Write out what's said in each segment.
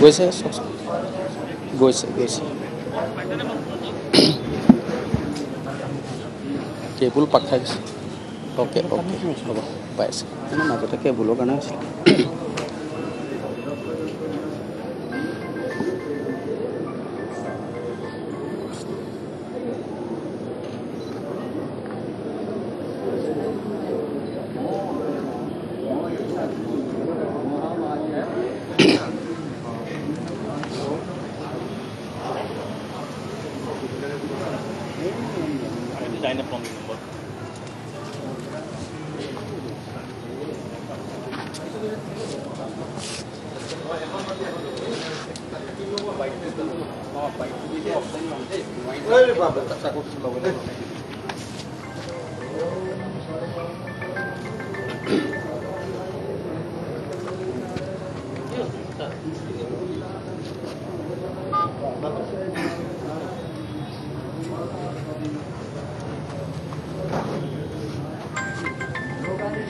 গৈছে চাওকচোন গৈছে গৈছে কেবুল পাক খাই গৈছে অ'কে অ'কে হ'ব পাই আছে মানে মাজতে কেবুলৰ কাৰণে হৈছিলে China from this number.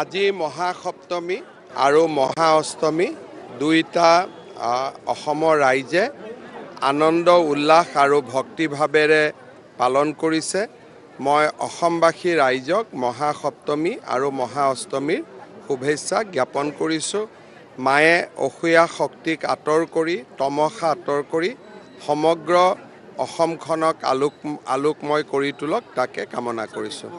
আজি মহাসপ্তমী আৰু মহা অষ্টমী দুয়োটা অসমৰ ৰাইজে আনন্দ উল্লাস আৰু ভক্তিভাৱেৰে পালন কৰিছে। মই অসমবাসী ৰাইজক মহাসপ্তমী আৰু মহা অষ্টমীৰ শুভেচ্ছা জ্ঞাপন কৰিছোঁ। মায়ে অসূয়া শক্তিক আঁতৰ কৰি তমসা আঁতৰ কৰি সমগ্ৰ অসমখনক আলোক আলোকময় কৰি তোলক তাকে কামনা কৰিছোঁ।